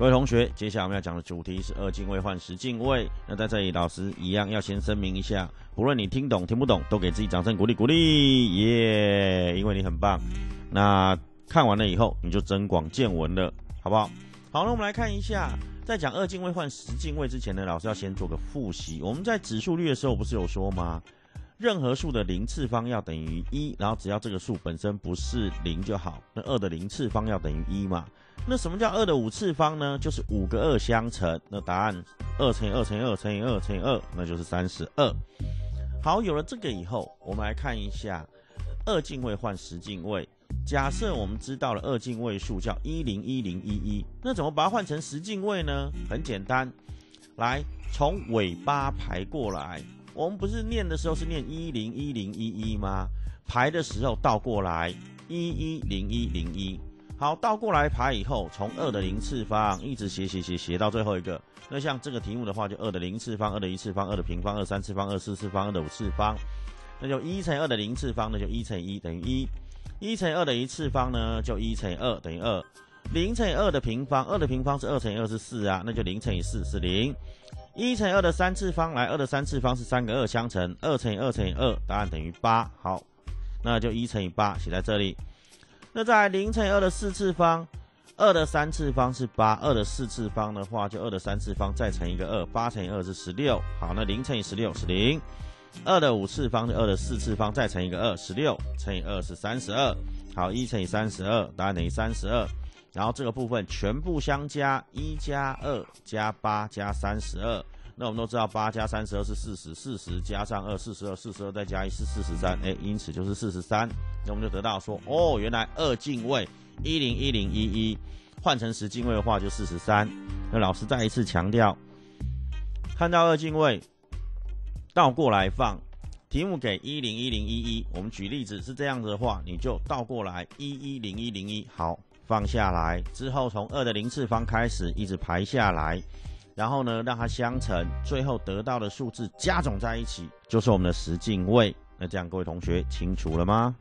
各位同学，接下来我们要讲的主题是二进位换十进位。那在这里，老师一样要先声明一下，不论你听懂听不懂，都给自己掌声鼓励鼓励，耶！因为你很棒。那看完了以后，你就增广见闻了，好不好？好，那我们来看一下，在讲二进位换十进位之前呢，老师要先做个复习。我们在指数率的时候不是有说吗？任何数的零次方要等于一，然后只要这个数本身不是零就好。那二的零次方要等于一嘛？那什么叫二的五次方呢？就是五个二相乘。那答案二乘以二乘以二乘以二乘以二，那就是三十二。好，有了这个以后，我们来看一下二进位换十进位。假设我们知道了二进位数叫一零一零一一，那怎么把它换成十进位呢？很简单，来从尾巴排过来。我们不是念的时候是念一零一零一一吗？排的时候倒过来一一零一零一。好，倒过来排以后，从二的零次方一直写写写写到最后一个。那像这个题目的话，就二的零次方、二的一次方、二的平方、二三次方、二四次方、二的五次方。那就一乘二的零次方，那就一乘一等于一。一乘二的一次方呢，就一乘二等于二。零乘以二的平方，二的平方是二乘以二是四啊，那就零乘以四是零。一乘以二的三次方，来，二的三次方是三个二相乘，二乘以二乘以二，答案等于八。好，那就一乘以八写在这里。那在零乘以二的四次方，二的三次方是八，二的四次方的话就二的三次方再乘一个二，八乘以二是十六。好，那零乘以十六是零。二的五次方是二的四次方再乘一个二，十六乘以二是三十二。好，一乘以三十二，答案等于三十二。然后这个部分全部相加，一加二加八加三十二。那我们都知道八加三十二是四十，四十加上二，四十二，四十二再加一是四十三。哎，因此就是四十三。那我们就得到说，哦，原来二进位一零一零一一换成十进位的话就四十三。那老师再一次强调，看到二进位倒过来放，题目给一零一零一一，我们举例子是这样子的话，你就倒过来一一零一零一。好。放下来之后，从二的零次方开始，一直排下来，然后呢，让它相乘，最后得到的数字加总在一起，就是我们的十进位。那这样，各位同学清楚了吗？